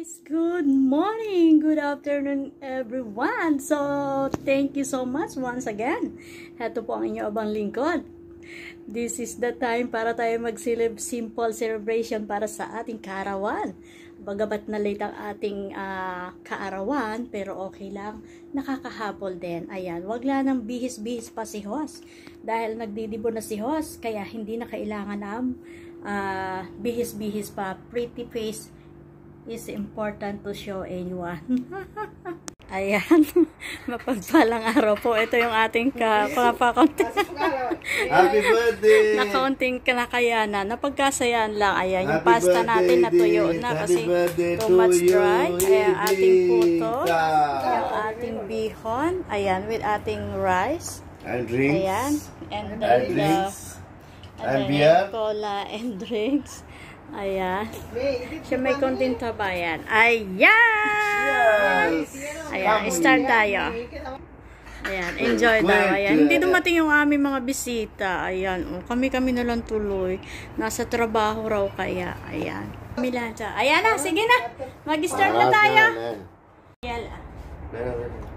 guys! Good morning! Good afternoon everyone! So, thank you so much once again. Ito po ang inyong abang lingkod. This is the time para tayo mag-celeb simple celebration para sa ating kaarawan. Bagabat na late ang ating uh, kaarawan, pero okay lang. Nakakahapol din. Ayan, wag lang ng bihis-bihis pa si Hos. Dahil nagdidibo na si Hos, kaya hindi na kailangan ng uh, bihis-bihis pa. Pretty face is important to show anyone. Ayan. Mapagpalang araw po. Ito yung ating ka, pangapakaunting. Happy birthday! nakaunting kinakayanan. Napagkasayan lang. Ayan, yung Happy pasta natin natuyo na kasi too to much you, dry. Ayan, ating puto. Yung ating bihon. Ayan, with ating rice. And drinks. Ayan. And And then the, drinks. and And then beer. cola and drinks. Ayan. Siya may konting tabayan. Ayan! Ayan, start tayo. Ayan, enjoy daw. Ayan, hindi dumating yung aming mga bisita. Ayan, oh, kami-kami na lang tuloy. Nasa trabaho raw kaya. Ayan. Milata. Ah. Ayan na, sige na. Mag-start na tayo. Ayan. Ayan.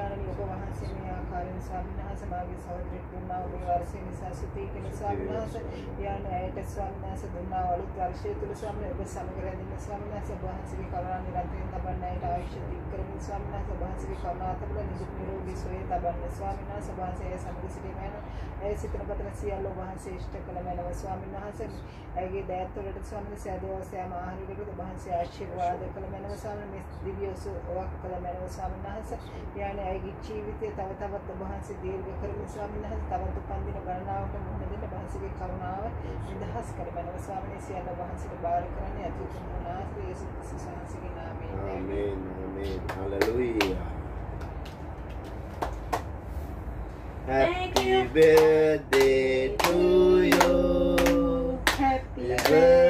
ඔබ වහන්සේ මේ ආකාරයෙන් ස්වාමීන් වහන්සේ මාගේ සහෝදරෙක් දුන්නා ඔබේ වර්ෂයේ නිසා සිතී කියන ස්වාමීන් වහන්සේ යාන ඇයට ස්වාමීන් වහන්සේ දුන්නා අලුත් වර්ෂය තුල ස්වාමීන් ඔබ සමග රැඳෙන ස්වාමීන් වහන්සේ ඔබ වහන්සේගේ කරුණාව නිරන්තරයෙන් තබන්න ඇයට ආයුෂ දික් කරමින් ස්වාමීන් වහන්සේ ඔබ වහන්සේගේ කරුණාව තබලා නිදුක් නිරෝගී සුවය තබන්න ස්වාමීන් වහන්සේ ඔබ වහන්සේ සමග සිටීමේන ඇය සිතන පතන සියල්ල ඔබ වහන්සේ ඉෂ්ට කළ මැනව. ස්වාමීන් වහන්සේ ඇගේ දයත් වලට ස්වාමීන් වහන්සේ දේවසයම ආහාරයකට ඔබ වහන්සේ ආශිර්වාද කළ මැනව. ස්වාමීන් මේ දිව්‍ය සුවක් කළ මැනව. ස්වාමීන් වහන්සේ යානේ ඇයගේ ජීවිතය තව තවත් ඔබහන්සේ දීර්ඝ කරමින් ස්වාමීන් වහන්සේ තවත් උපන් දින ගණනාවට මුහුණ දෙන ඔබහන්සේගේ කරුණාව නිදහස් කර බලව ස්වාමීන් සියල්ල ඔබහන්සේට බාර කරන්නේ අතුතුම් වුණා යේසුස් ක්‍රිස්තුස් වහන්සේගේ නාමයෙන් ආමේන් ආමේන් හalleluya Happy birthday to you. Happy birthday.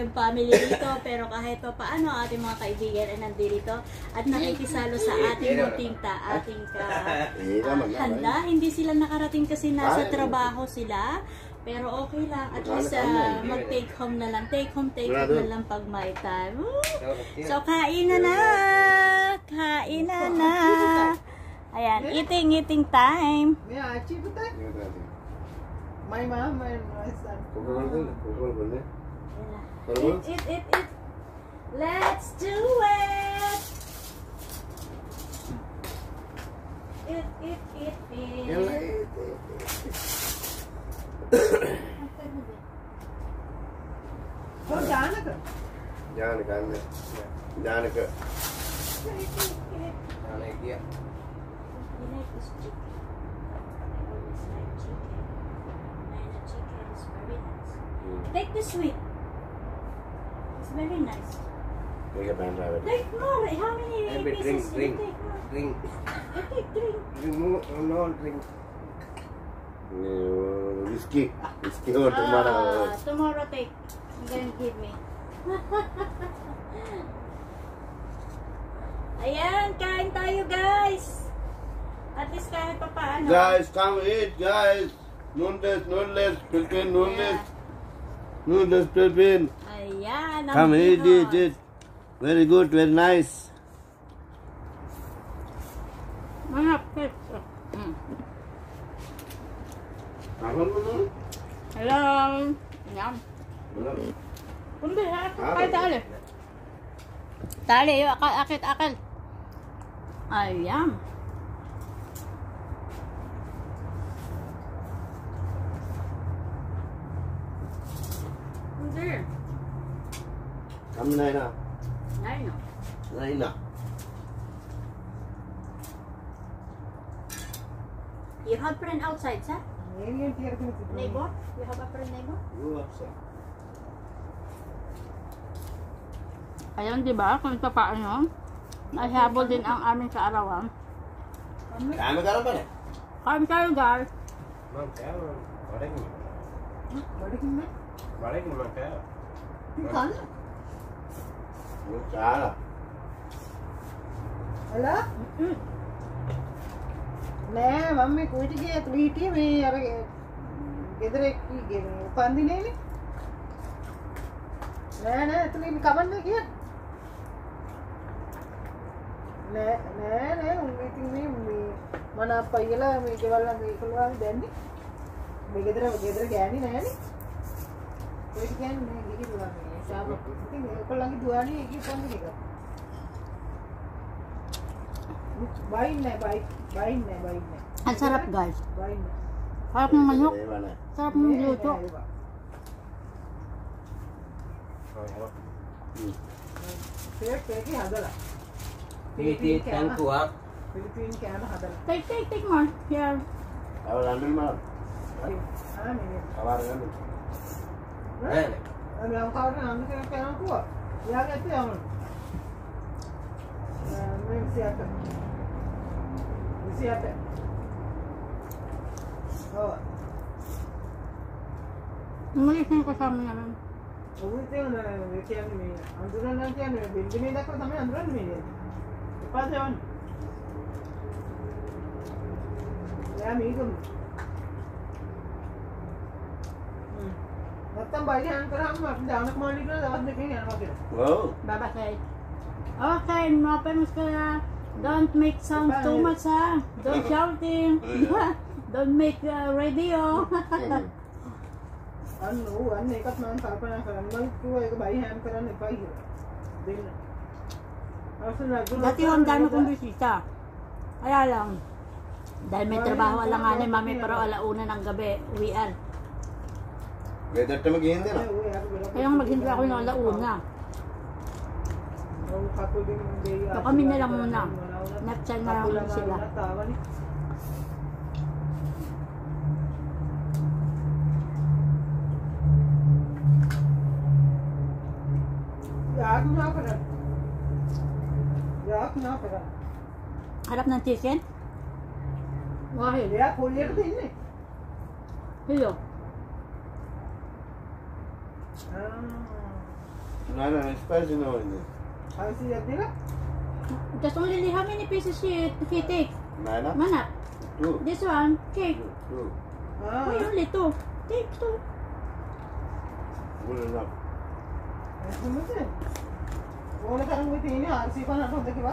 Tayong family dito, pero kahit pa paano ating mga kaibigan ay nandito at nakikisalo sa ating munting ta, ating ka, ah, handa. Hindi sila nakarating kasi nasa trabaho sila. Pero okay lang, at least ah, mag-take home na lang. Take home, take home na lang pag may time. Woo! So, kain na na! Kain na na! Ayan, eating, eating time. Yeah, achieve. My mom and my son. It, it, it, it. Let's do it. It, it, it, it. Oh, Danica. Danica, isn't it? Danica. Take the sweet. Very nice. Take a pen drive it. Take more. How many Hey, pieces drink, you drink. take? Drink. You take drink. Remove, no drink. Whiskey. Whiskey or tomorrow. Ah, tomorrow take. Gonna give me. Ayan, kain tayo guys. At least kahit pa paano. Guys, come eat, guys. Noodles, noodles, Philippine noodles. Noodles, Philippine. Ayan, ang Come eat, eat, eat. Very good, very nice. Mga pet. Mm. Hello. Yum. Kundi, ha? Ah, tali. Tali, akal, akit, akal. Ayan. あんまないなないのないな You have friend outside, sir? Neighbor? You have a friend neighbor? Ayan, di ba? Kung paano, nahihabol din ang aming kaarawan. Kami kaarawan ba? Kami kaarawan, guys. Ma'am, kaya mo. Barang mo. Barang mo? Barang mo, ma'am, kaya. Kaya? Nước cá là hello నే mummy కూటికి త్రీటి మీ ఎదురెక్కి పందినేని నేనే ఎత్తుని కమండికి నేనే మీటింగ్ని మీ మన పయ్యల మీకు వాళ్ళ మీకు దాన్ని మీ ఎదురు ఎదురు కానీ నేను వీటికి కానీ నేను దిగి sarap guys sarap ng manok sarap ng luto Pilipin kan kuat Pilipin kan hadal Take take take man here Awal ambil man Awal ambil Awal ambil ලංකාවට නම් කරන කෑම කිව්වා එයාගේ ඇත්තේ යමු මේ 28 28 ඔව් yung kasama namin. ඔව් ඉතින් මේ කියන්නේ මේ අඳුරන්න කියන්නේ බිල්ඩිමේ දක්වා තමයි අඳුරන්නේ මේ එපා දෙවන්න එයා මේකම Whoa. Babasay. Okay, mapamus ka na. Don't make sounds too much, ha? Don't shouting. Oh, Don't make uh, radio. Ano, ano, ikat man sa pa ng karan. Magkuhay ko bayan ka rin ipayo. Din. Dati ang dami kong bisita. Kaya lang. Dahil may trabaho lang nga ni mami pero alauna ng gabi. We are. Weather maging hindi na. Kaya nga maghintay ako ng alauna. So kami na lang muna. Napchan na lang sila. Yak na pala. Yak na pala. Harap ng chicken? không Yak, huli ka din eh. Hello. No, no, it's spicy now in there. How is it there? That's only how many pieces she, he takes? Mana? Mana. Two. This one, take. Two. Ah. Why only two? Take two. Good enough. Wala kang within niya. Sipan na kung dagi ba?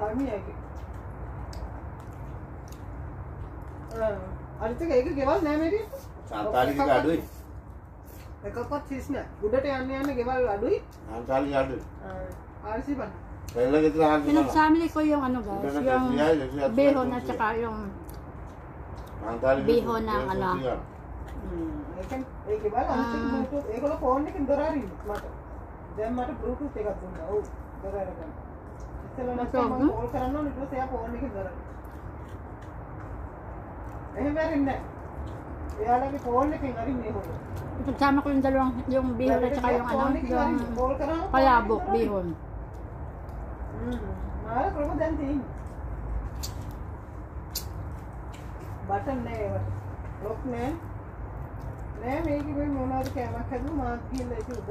හර්මියගේ අරිත ඒක ගෙවල් නෑමට සන්තාලික අඩුයි. එකක්වත් හිස්න ගුඩට යන්න යන්න ගෙවල් අඩුයි. සන්තාලි අඩු ආරසි බන්න සාමිලි කොය වන්න බේහෝන චකායෝම් බේහෝන අලා ඒ බල ඒකල ෆෝන් එකින් දොරාරන්න මට. දැම් මට බෘකුස් එකක් දුන්න. ඔව්. දොරාරගන්න කෝල් කරන්න ඕනේ ඊට පස්සේ එයා ෆෝන් එකෙන් දොර අරින්න එහෙම වෙන්නේ නැහැ එයාලගේ ෆෝන් එකෙන් අරින්නේ හොඳ Pinagsama ko yung dalawang, yung bihon at saka yung ano, yung call කරාම palabok bihon. මාර ක්‍රම දැන් තියෙන්නේ බටන් නෑ ඒවට ලොක් නෑ නෑ මේක මේ මොනවද කෑමක් හදුවා මාත් ගිහලා ඒක උදව්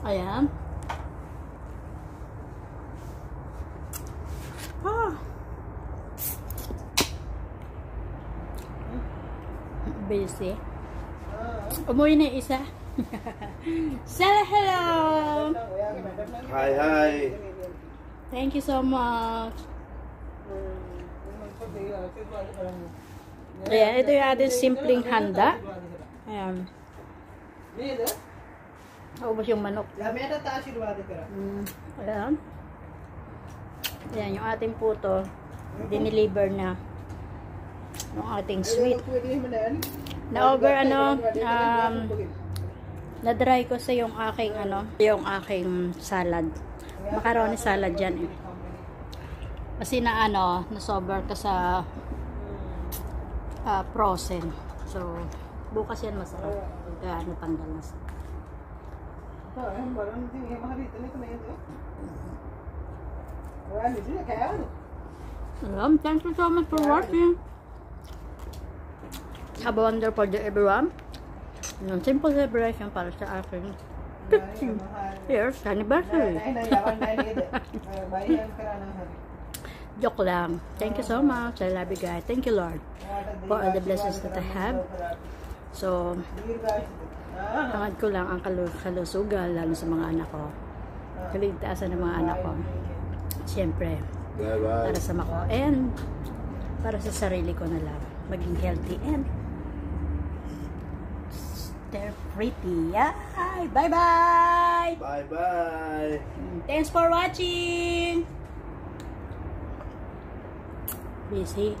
Ayan. Ah. Busy. Umuwi na isa. Say hello! Hi, hi. Thank you so much. Ayan, ito yung ating simpleng handa. Ayan. Naubos yung manok. Mm, ayan. Ayan, yung ating puto. Dineliver na. Yung ating sweet. Na-over ano, um, na-dry ko sa yung aking ano, yung aking salad. Macaroni salad yan eh. Kasi na ano, na-sober ka sa ah, frozen. So, bukas yan masarap. Pagka natanggal na sa Alam, thank you so much for watching. Have a wonderful day everyone. Yung simple celebration para sa aking 15 years anniversary. Joke lang. Thank you so much. I love you guys. Thank you Lord for all the blessings that I have. So, hangad ko lang ang kalu kalusugan lalo sa mga anak ko. Kaligtasan ng mga anak ko. Siyempre, Bye-bye. para sa mako and para sa sarili ko na lang maging healthy and they're pretty Yay! bye bye Bye-bye. thanks for watching busy